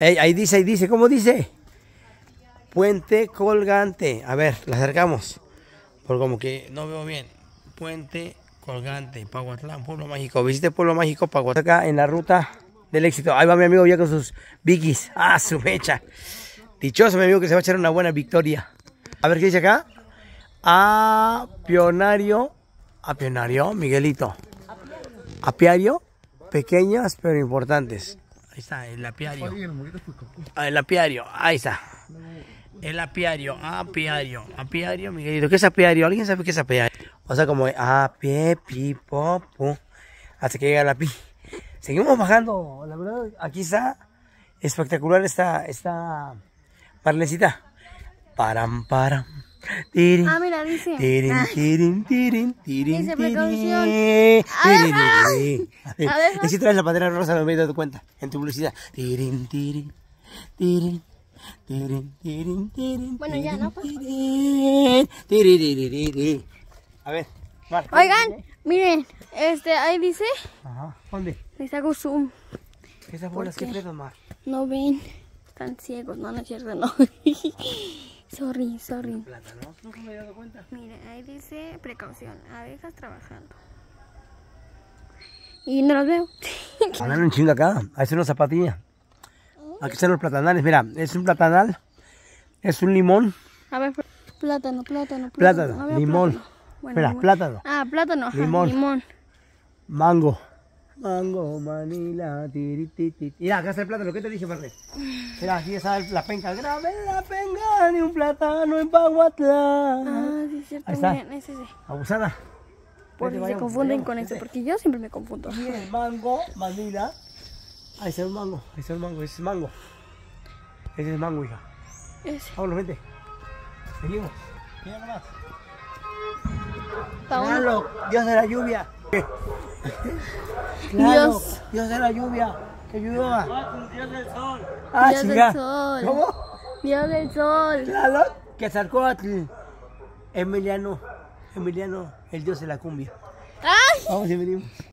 Ahí dice, ahí dice, ¿cómo dice? Puente colgante. A ver, la acercamos. Por como que no veo bien. Puente colgante, Paguatlán, Pueblo Mágico. Visite Pueblo Mágico, Paguatlán. Acá en la ruta del éxito. Ahí va mi amigo ya con sus biggies. Ah, su mecha. Dichoso mi amigo que se va a echar una buena victoria. A ver qué dice acá. Apionario. Apionario, Miguelito. Apiario. Pequeñas pero importantes. Ahí está, el apiario. Ah, el apiario, ahí está. El apiario, apiario, apiario, Miguelito. ¿Qué es apiario? ¿Alguien sabe qué es apiario? O sea, como apie, pi, po, pu, hasta que llega la pi. Seguimos bajando, la verdad, aquí está espectacular esta, esta parlecita. Param, param. Tirin, Ah, mira, dice. tirin, tirin, tirin, tirin, Dice tirin, precaución. tirin, Ah, tirin. a ver. Y si traes la bandera rosa, no me he dado cuenta, en tu publicidad. Tirin, tirin, tirin, tirin, tirin, tirin, Bueno, ya, ¿no? tirin, tiririririr. A ver, Mar. Oigan, miren, este, ahí dice. Ajá, ¿dónde? Les hago zoom. Esas bolas, pedo, Mar? No ven. Están ciegos, no, no es cierto, no. sorry, sorry. Plátanos, nunca me he dado cuenta. Miren, ahí dice precaución, abejas trabajando. Y no los veo. Andan un chingo acá, ahí están unas zapatillas. Aquí están los platanales, mira, es un platanal, es un limón, A ver, plátano, plátano, Plátano, ver, limón. plátano. Bueno, Mira, plátano. Ah, plátano, ajá, Limón. limón. mango. Mango, manila, tiri, ti, ti, ti. Mira, acá está el plátano, ¿qué te dije, Marlene? Mira, aquí está la penca, grave la penca ni un plátano en Paguatlán. Ah, sí, es cierto, Ahí está. miren, ese sí. Abusada. Por Vete, si se confunden con eso, porque yo siempre me confundo. Mango, manila. Ahí está el mango, ahí está el mango, ese es mango. Ese es mango, hija. Ese. Vámonos, vente. Seguimos. Mira nomás. Dios de la lluvia. Claro, Dios. Dios de la lluvia. Que llueva. Dios del sol. Ah, Dios del chinga. sol. ¿Cómo? Dios del sol. Claro, que Zarcoatl. Emiliano, Emiliano, el dios de la cumbia. ¡Ay! Vamos y venimos.